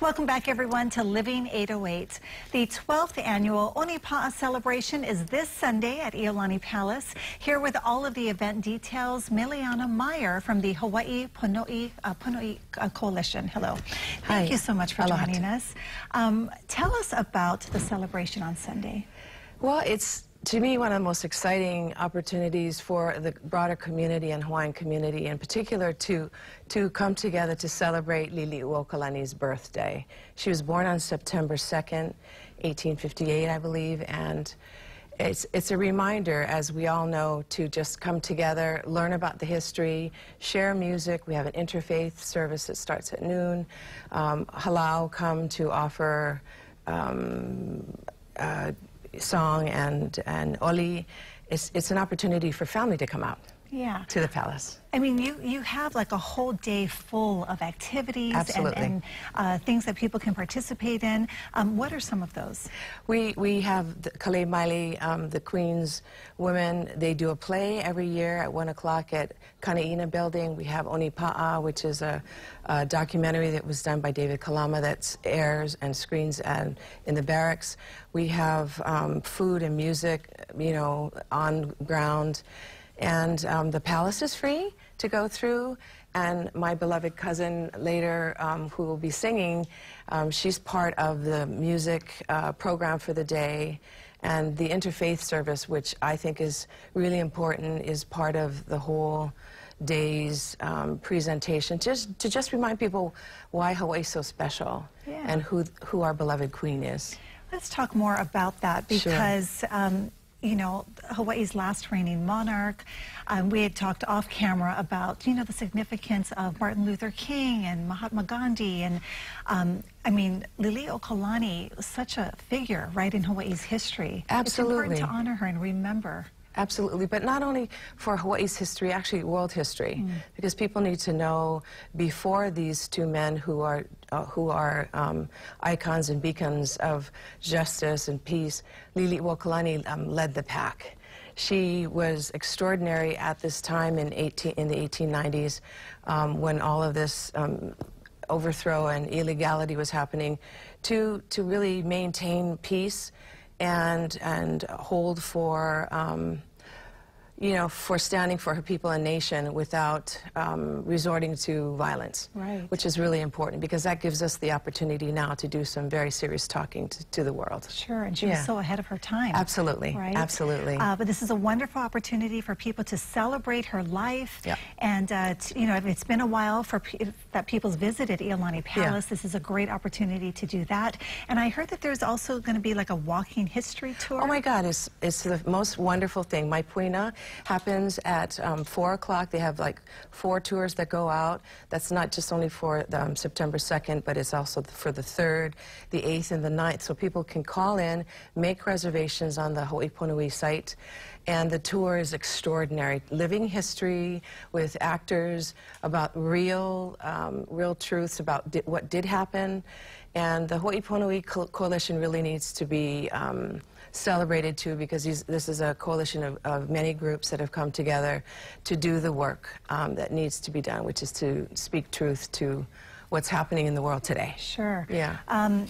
Welcome back, everyone, to Living 808. The 12th annual Onipa'a celebration is this Sunday at Iolani Palace. Here with all of the event details, Miliana Meyer from the Hawaii Pono'i, uh, Pono'i uh, Coalition. Hello. Thank Hi. you so much for joining us. Um, tell us about the celebration on Sunday. Well, it's to me one of the most exciting opportunities for the broader community and Hawaiian community in particular to to come together to celebrate Liliuokalani's birthday. She was born on September 2nd, 1858, I believe, and it's, it's a reminder, as we all know, to just come together, learn about the history, share music. We have an interfaith service that starts at noon. Um, Halau come to offer um, song and, and oli. It's, it's an opportunity for family to come out Yeah. to the palace. I mean, you, you have like a whole day full of activities and, Absolutely. and uh, things that people can participate in. Um, what are some of those? We, we have the Kale Maile, um, the Queen's Women. They do a play every year at 1 o'clock at Kanaina Building. We have Onipa'a, which is a, a documentary that was done by David Kalama that airs and screens and in the barracks. We have um, food and music, you know, on ground. And um, the palace is free to go through. And my beloved cousin later, um, who will be singing, um, she's part of the music uh, program for the day. And the interfaith service, which I think is really important, is part of the whole day's um, presentation, just to just remind people why Hawaii is so special Yeah. and who, who our beloved queen is. Let's talk more about that Sure. because, um, you know, Hawaii's last reigning monarch, um, we had talked off camera about, you know, the significance of Martin Luther King and Mahatma Gandhi. And, um, I mean, Liliuokalani was such a figure, right, in Hawaii's history. It's Absolutely. important to honor her and remember. Absolutely, but not only for Hawaii's history, actually world history, because people need to know before these two men who are uh, who are um, icons and beacons of justice and peace, Liliuokalani um, led the pack. She was extraordinary at this time in 18 in the 1890s, um, when all of this. Um, overthrow and illegality was happening to to really maintain peace and and hold for um, you know for standing for her people and nation without um, resorting to violence Right. which is really important because that gives us the opportunity now to do some very serious talking to, to the world Sure, and she Yeah. was so ahead of her time. Absolutely, Right? absolutely. Uh, but this is a wonderful opportunity for people to celebrate her life. Yeah. And, uh, t- you know, it's been a while for pe- that people's visited Iolani Palace. Yeah. This is a great opportunity to do that. And I heard that there's also going to be like a walking history tour. Oh my God, it's, it's the most wonderful thing. My puina happens at um, 4 o'clock. They have like four tours that go out. That's not just only for the, um, September 2nd, but it's also for the 3rd, the 8th, and the 9th. So people can call in, make reservations on the Hawaii Pono'i site. And the tour is extraordinary. Living history with actors about real, um, real truths about di- what did happen. And the Hawaii Pono'i Co- Coalition really needs to be um, celebrated too because these, this is a coalition of, of many groups that have come together to do the work um, that needs to be done, which is to speak truth to what's happening in the world today. Sure. Yeah. Um,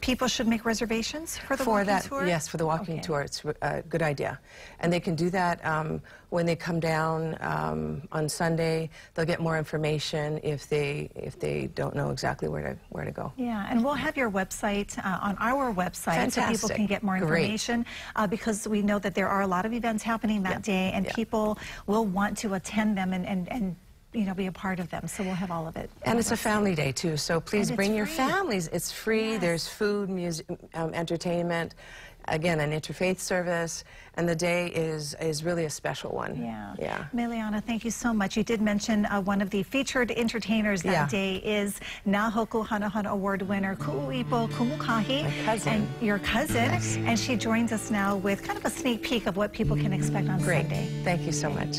people should make reservations for the for walking that, tour? yes, for the walking Okay. tour, it's a good idea, and they can do that um, when they come down um, on Sunday. They'll get more information if they if they don't know exactly where to where to go. Yeah, and we'll have your website uh, on our website so people can get more information uh, because we know that there are a lot of events happening that Yeah. day and Yeah. people will want to attend them and, and, and you know be a part of them. So we'll have all of it. And it's a family day too, so please bring your families. It's free. Yes. There's food, music, um, entertainment. Again, an interfaith service, and the day is is really a special one. Yeah. Yeah. Miliana, thank you so much. You did mention uh, one of the featured entertainers that Yeah. day is Na Hoku Hanohano Award winner Kuuipo Kumukahi. My cousin. And your cousin. Yes. And she joins us now with kind of a sneak peek of what people can expect on Great. Sunday. Thank you so much.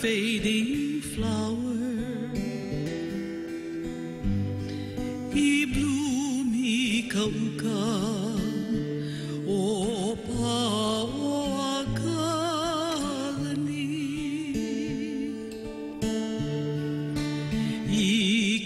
fading flower. I bloom i kauka, o pawakalani. I